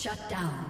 Shut down.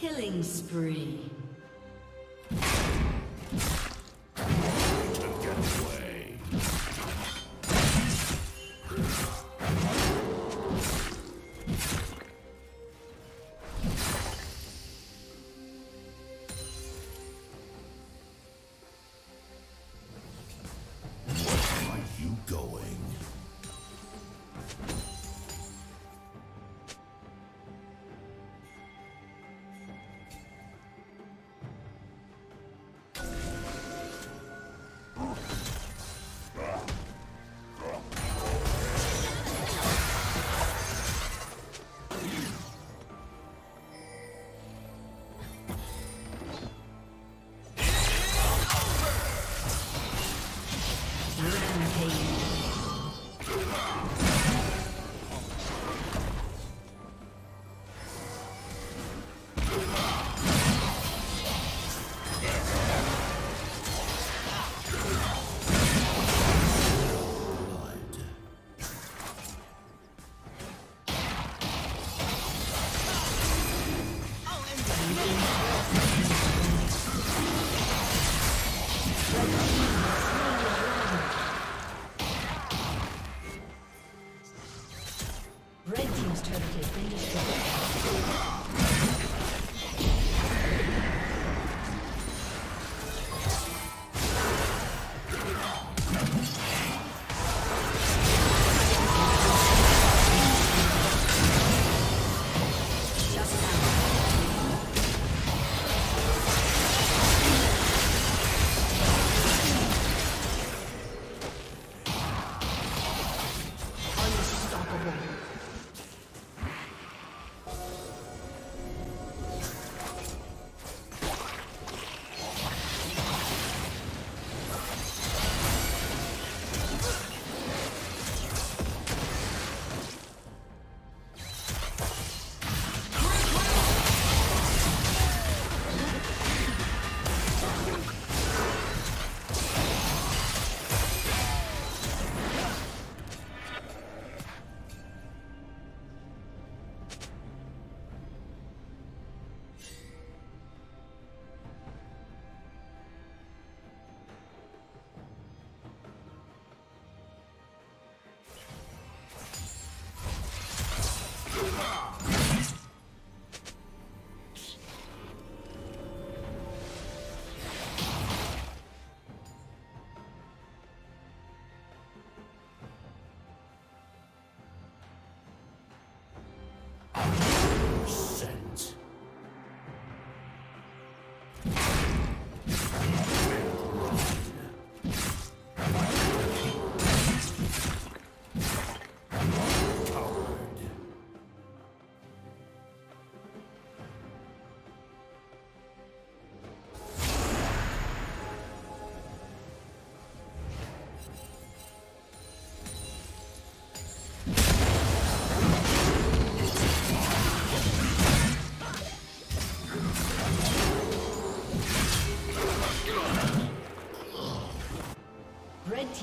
Killing spree.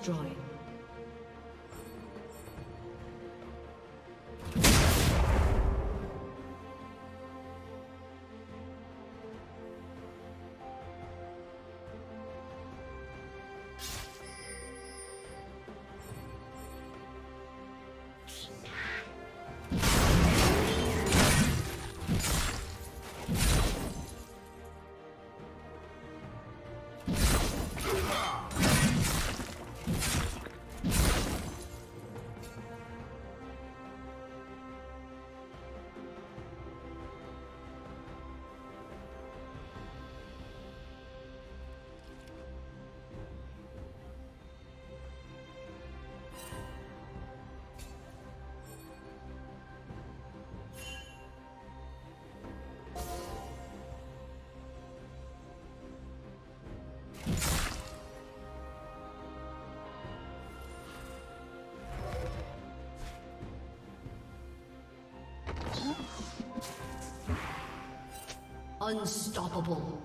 Destroyed. Unstoppable.